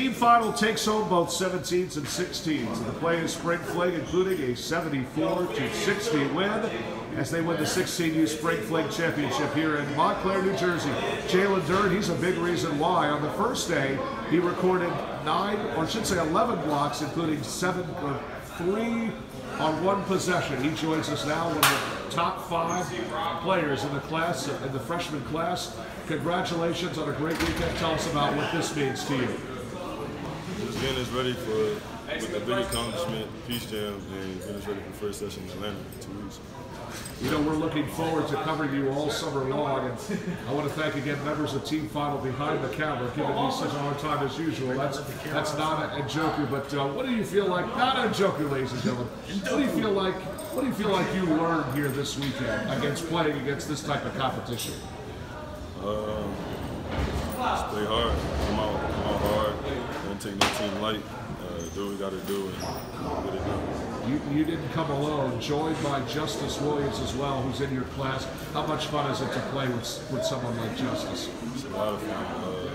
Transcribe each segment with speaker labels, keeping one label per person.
Speaker 1: Team final takes home both 17s and 16s. The play is Spring Fling, including a 74 to 60 win as they win the 16U Spring Fling Championship here in Montclair, New Jersey. Jalen Duren, he's a big reason why. On the first day, he recorded nine, or I should say 11 blocks, including seven or three on one possession. He joins us now, one of the top five players in the class, in the freshman class. Congratulations on a great weekend. Tell us about what this means to you
Speaker 2: just getting us ready for with the big accomplishment, Peach Jam, and getting us ready for the first session in Atlanta in two weeks.
Speaker 1: You know, we're looking forward to covering you all summer long, and I want to thank again members of Team Final behind the camera, giving me such a hard time as usual. That's that's not a, a joker, but uh, what do you feel like? Not a joker, ladies and gentlemen. What do you feel like? What do you feel like you learned here this weekend against playing against this type of competition?
Speaker 2: Um, just play hard, come out, come out hard, don't take no team light. Uh, do what we got to do and get it done.
Speaker 1: You, you didn't come alone, joined by Justice Williams as well, who's in your class. How much fun is it to play with, with someone like Justice?
Speaker 2: It's a lot of fun. Uh,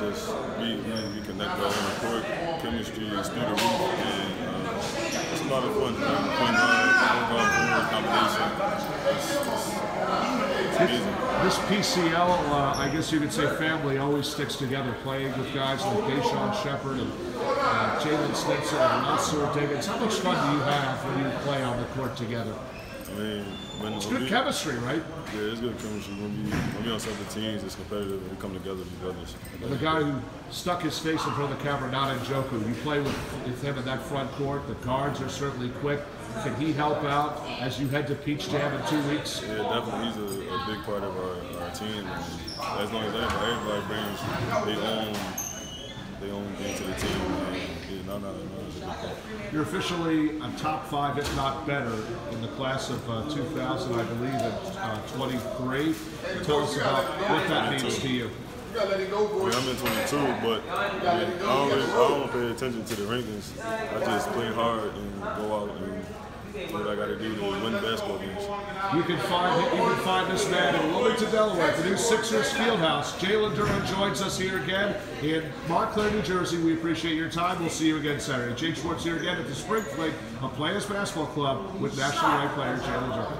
Speaker 2: just we, we, we connect well on the court, chemistry is through the roof, and uh, it's a lot of fun. Man. Point guard, point guard, combination. It's, it's, amazing.
Speaker 1: This PCL, uh, I guess you could say family, always sticks together, playing with guys like Deshaun Shepard and uh, Jalen Stinson and Nasser Diggins. How much fun do you have when you play on the court together?
Speaker 2: I mean, when
Speaker 1: It's good
Speaker 2: we-
Speaker 1: chemistry, right?
Speaker 2: Yeah, it's good chemistry. When we when we on separate teams, it's competitive. We come together as brothers.
Speaker 1: The guy who stuck his face in front of the camera, not Njoku, you play with, with him in that front court. The guards are certainly quick. Can he help out as you head to Peach Jam in two weeks?
Speaker 2: Yeah, definitely. He's a, a big part of our, our team. And as long as everybody, everybody brings their own their own thing to the team, and, yeah, no, no, no, it's a big part.
Speaker 1: You're officially a top five, if not better, in the class of uh, 2000, I believe, at uh, 23. Tell us about what that means to you.
Speaker 2: I mean, I'm in 22, but I, mean, I, don't really, I don't pay attention to the rankings. I just play hard and go out and do what I got to do to win basketball games.
Speaker 1: You can find you can find this man in Wilmington, Delaware, at the new Sixers Fieldhouse. Jalen Duren joins us here again in Montclair, New Jersey. We appreciate your time. We'll see you again Saturday. Jake Schwartz here again at the Spring Fling, a Players Basketball Club with National ranked player Jalen Duren.